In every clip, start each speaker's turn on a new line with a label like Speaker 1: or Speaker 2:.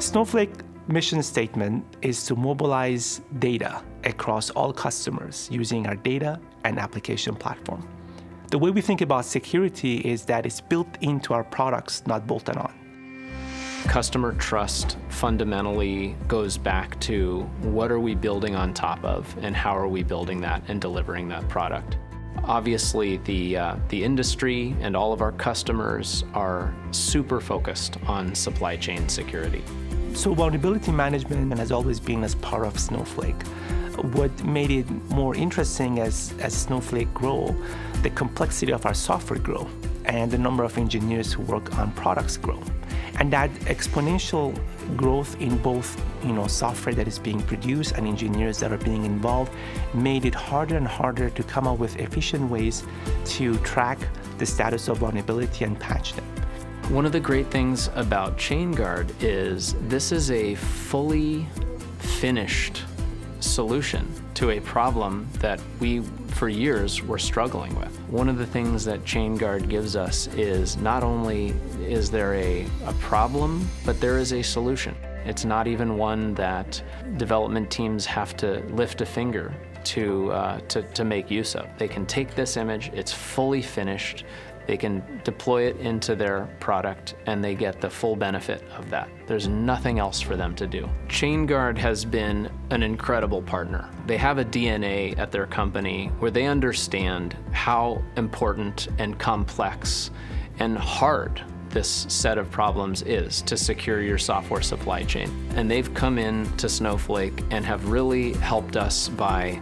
Speaker 1: Snowflake mission statement is to mobilize data across all customers using our data and application platform. The way we think about security is that it's built into our products, not bolted on.
Speaker 2: Customer trust fundamentally goes back to what are we building on top of and how are we building that and delivering that product. Obviously, the, uh, the industry and all of our customers are super focused on supply chain security.
Speaker 1: So vulnerability management has always been as part of Snowflake. What made it more interesting as, as Snowflake grow, the complexity of our software grow, and the number of engineers who work on products grow. And that exponential growth in both you know, software that is being produced and engineers that are being involved made it harder and harder to come up with efficient ways to track the status of vulnerability and patch them.
Speaker 2: One of the great things about Chainguard is this is a fully finished solution to a problem that we, for years, were struggling with. One of the things that Chainguard gives us is not only is there a, a problem, but there is a solution. It's not even one that development teams have to lift a finger to, uh, to, to make use of. They can take this image, it's fully finished, they can deploy it into their product and they get the full benefit of that. There's nothing else for them to do. Chainguard has been an incredible partner. They have a DNA at their company where they understand how important and complex and hard this set of problems is to secure your software supply chain. And they've come in to Snowflake and have really helped us by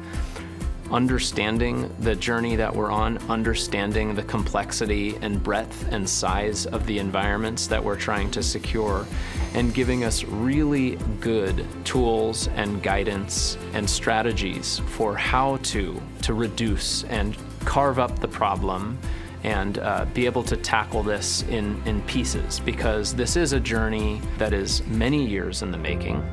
Speaker 2: understanding the journey that we're on, understanding the complexity and breadth and size of the environments that we're trying to secure, and giving us really good tools and guidance and strategies for how to, to reduce and carve up the problem and uh, be able to tackle this in, in pieces because this is a journey that is many years in the making.